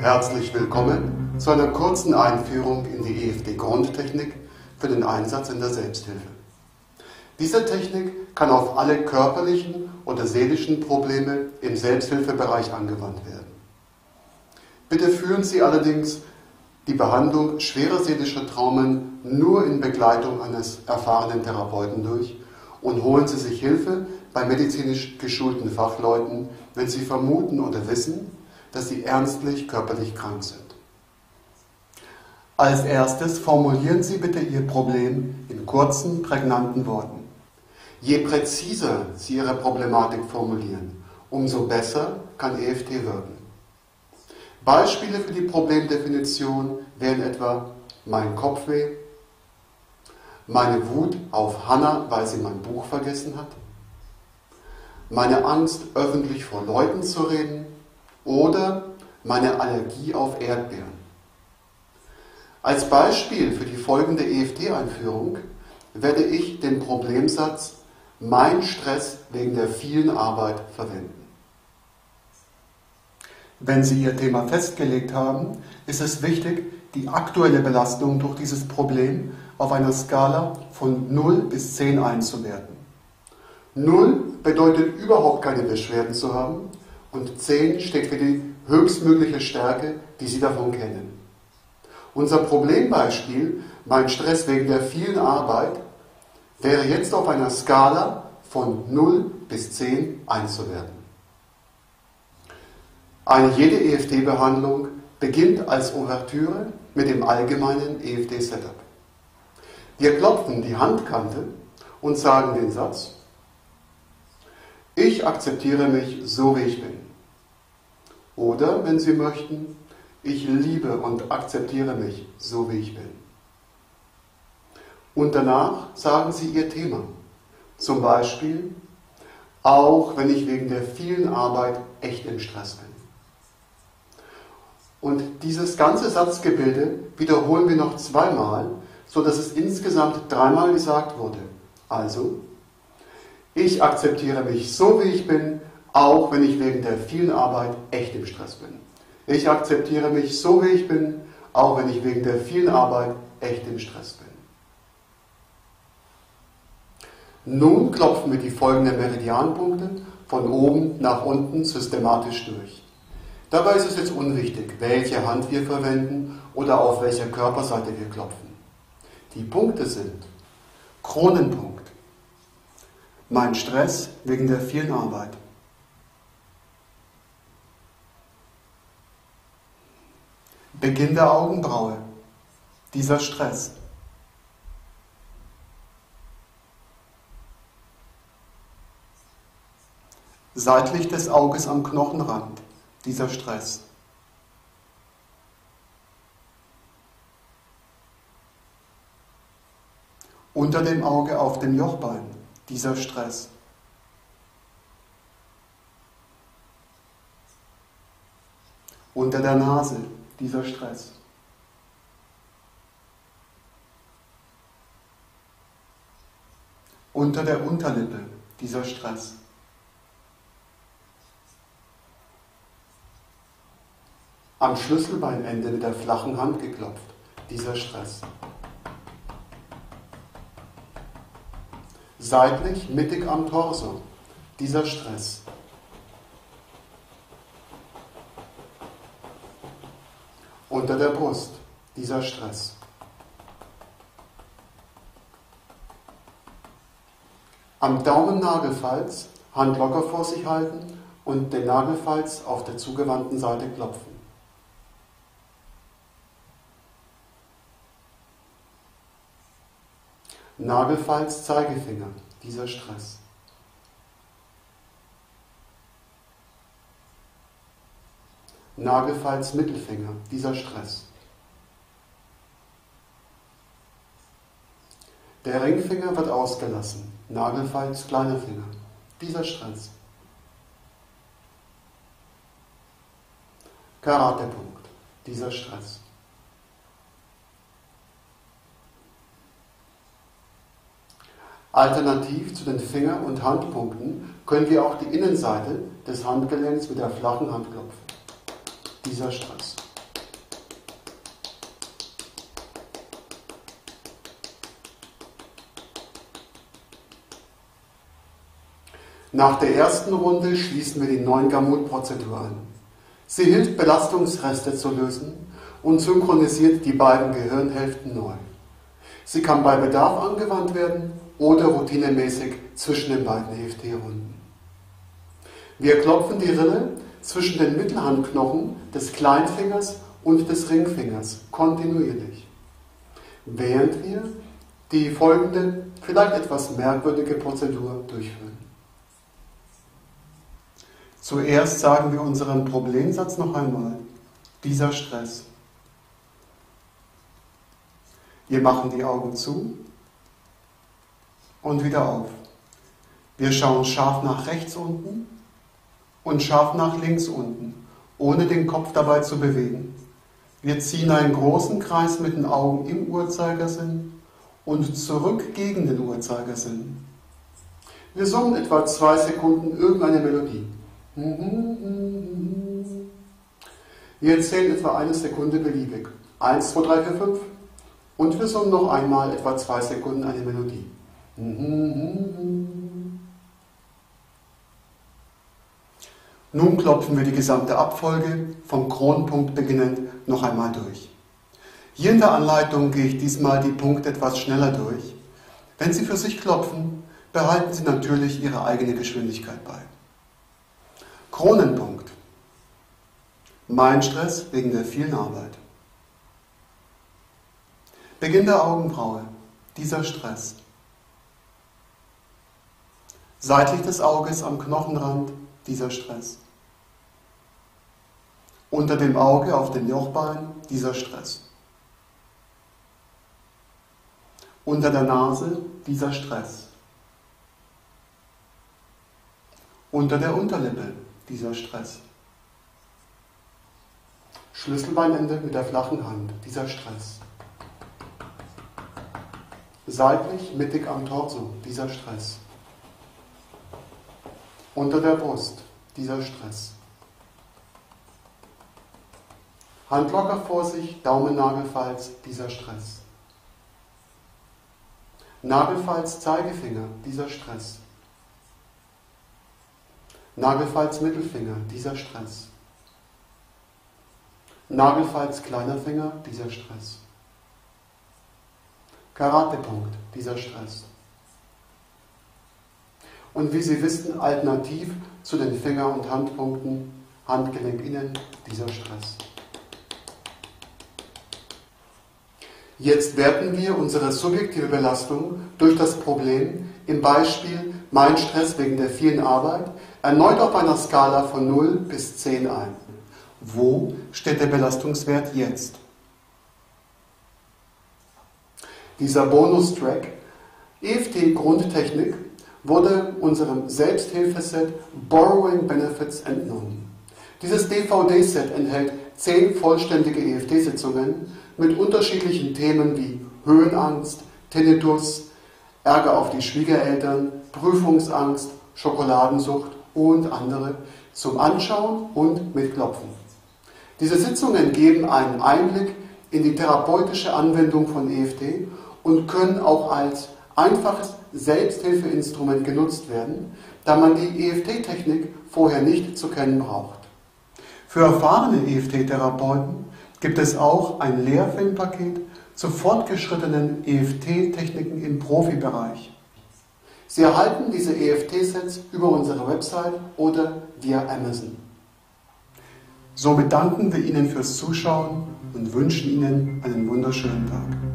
Herzlich willkommen zu einer kurzen Einführung in die EFD-Grundtechnik für den Einsatz in der Selbsthilfe. Diese Technik kann auf alle körperlichen oder seelischen Probleme im Selbsthilfebereich angewandt werden. Bitte führen Sie allerdings die Behandlung schwerer seelischer Traumen nur in Begleitung eines erfahrenen Therapeuten durch und holen Sie sich Hilfe bei medizinisch geschulten Fachleuten, wenn Sie vermuten oder wissen, dass Sie ernstlich körperlich krank sind. Als erstes formulieren Sie bitte Ihr Problem in kurzen, prägnanten Worten. Je präziser Sie Ihre Problematik formulieren, umso besser kann EFT wirken. Beispiele für die Problemdefinition wären etwa mein Kopfweh, meine Wut auf Hannah, weil sie mein Buch vergessen hat, meine Angst, öffentlich vor Leuten zu reden oder meine Allergie auf Erdbeeren. Als Beispiel für die folgende EFT-Einführung werde ich den Problemsatz mein Stress wegen der vielen Arbeit verwenden. Wenn Sie Ihr Thema festgelegt haben, ist es wichtig, die aktuelle Belastung durch dieses Problem auf einer Skala von 0 bis 10 einzuwerten. 0 bedeutet überhaupt keine Beschwerden zu haben und 10 steht für die höchstmögliche Stärke, die Sie davon kennen. Unser Problembeispiel, mein Stress wegen der vielen Arbeit, wäre jetzt auf einer Skala von 0 bis 10 einzuwerten. Eine jede EFT-Behandlung beginnt als Ouvertüre mit dem allgemeinen EFT-Setup. Wir klopfen die Handkante und sagen den Satz, ich akzeptiere mich so, wie ich bin. Oder, wenn Sie möchten, ich liebe und akzeptiere mich so, wie ich bin. Und danach sagen Sie Ihr Thema. Zum Beispiel, auch wenn ich wegen der vielen Arbeit echt im Stress bin. Und dieses ganze Satzgebilde wiederholen wir noch zweimal, sodass es insgesamt dreimal gesagt wurde. Also, ich akzeptiere mich so, wie ich bin, auch wenn ich wegen der vielen Arbeit echt im Stress bin. Ich akzeptiere mich so, wie ich bin, auch wenn ich wegen der vielen Arbeit echt im Stress bin. Nun klopfen wir die folgenden Meridianpunkte von oben nach unten systematisch durch. Dabei ist es jetzt unwichtig, welche Hand wir verwenden oder auf welcher Körperseite wir klopfen. Die Punkte sind Kronenpunkt, mein Stress wegen der vielen Arbeit. Beginn der Augenbraue, dieser Stress. Seitlich des Auges am Knochenrand, dieser Stress. Unter dem Auge auf dem Jochbein, dieser Stress. Unter der Nase, dieser Stress. Unter der Unterlippe, dieser Stress. am Schlüsselbeinende mit der flachen Hand geklopft. Dieser Stress. Seitlich mittig am Torso. Dieser Stress. Unter der Brust. Dieser Stress. Am Daumennagelfalz Hand locker vor sich halten und den Nagelfalz auf der zugewandten Seite klopfen. Nagelfalz Zeigefinger, dieser Stress. Nagelfalz Mittelfinger, dieser Stress. Der Ringfinger wird ausgelassen, Nagelfalz kleiner Finger, dieser Stress. Karatepunkt, dieser Stress. Alternativ zu den Finger- und Handpunkten können wir auch die Innenseite des Handgelenks mit der flachen Hand klopfen. Dieser Stress. Nach der ersten Runde schließen wir die neuen Gamut-Prozedur an. Sie hilft, Belastungsreste zu lösen und synchronisiert die beiden Gehirnhälften neu. Sie kann bei Bedarf angewandt werden oder routinemäßig zwischen den beiden EFT-Runden. Wir klopfen die Rille zwischen den Mittelhandknochen des Kleinfingers und des Ringfingers kontinuierlich, während wir die folgende, vielleicht etwas merkwürdige Prozedur durchführen. Zuerst sagen wir unseren Problemsatz noch einmal. Dieser Stress. Wir machen die Augen zu und wieder auf. Wir schauen scharf nach rechts unten und scharf nach links unten, ohne den Kopf dabei zu bewegen. Wir ziehen einen großen Kreis mit den Augen im Uhrzeigersinn und zurück gegen den Uhrzeigersinn. Wir summen etwa zwei Sekunden irgendeine Melodie. Wir zählen etwa eine Sekunde beliebig. Eins, zwei, drei, vier, fünf. Und wir summen noch einmal etwa zwei Sekunden eine Melodie. Nun klopfen wir die gesamte Abfolge vom Kronpunkt beginnend noch einmal durch. Hier in der Anleitung gehe ich diesmal die Punkte etwas schneller durch. Wenn Sie für sich klopfen, behalten Sie natürlich Ihre eigene Geschwindigkeit bei. Kronenpunkt. Mein Stress wegen der vielen Arbeit. Beginn der Augenbraue, dieser Stress. Seitlich des Auges am Knochenrand, dieser Stress. Unter dem Auge auf dem Jochbein, dieser Stress. Unter der Nase, dieser Stress. Unter der Unterlippe, dieser Stress. Schlüsselbeinende mit der flachen Hand, dieser Stress seitlich mittig am Torso, dieser Stress. Unter der Brust, dieser Stress. Hand locker vor sich, Daumennagelfalz, dieser Stress. Nagelfalz Zeigefinger, dieser Stress. Nagelfalz Mittelfinger, dieser Stress. Nagelfalz kleiner Finger, dieser Stress. Karatepunkt, dieser Stress. Und wie Sie wissen, alternativ zu den Finger- und Handpunkten, Handgelenk innen, dieser Stress. Jetzt werten wir unsere subjektive Belastung durch das Problem im Beispiel mein Stress wegen der vielen Arbeit erneut auf einer Skala von 0 bis 10 ein. Wo steht der Belastungswert jetzt? Dieser Bonustrack EFT Grundtechnik wurde unserem Selbsthilfeset Borrowing Benefits entnommen. Dieses DVD-Set enthält zehn vollständige EFT-Sitzungen mit unterschiedlichen Themen wie Höhenangst, Tinnitus, Ärger auf die Schwiegereltern, Prüfungsangst, Schokoladensucht und andere zum Anschauen und Mitklopfen. Diese Sitzungen geben einen Einblick in die therapeutische Anwendung von EFT und können auch als einfaches Selbsthilfeinstrument genutzt werden, da man die EFT-Technik vorher nicht zu kennen braucht. Für erfahrene EFT-Therapeuten gibt es auch ein Lehrfilmpaket zu fortgeschrittenen EFT-Techniken im Profibereich. Sie erhalten diese EFT-Sets über unsere Website oder via Amazon. Somit danken wir Ihnen fürs Zuschauen und wünschen Ihnen einen wunderschönen Tag.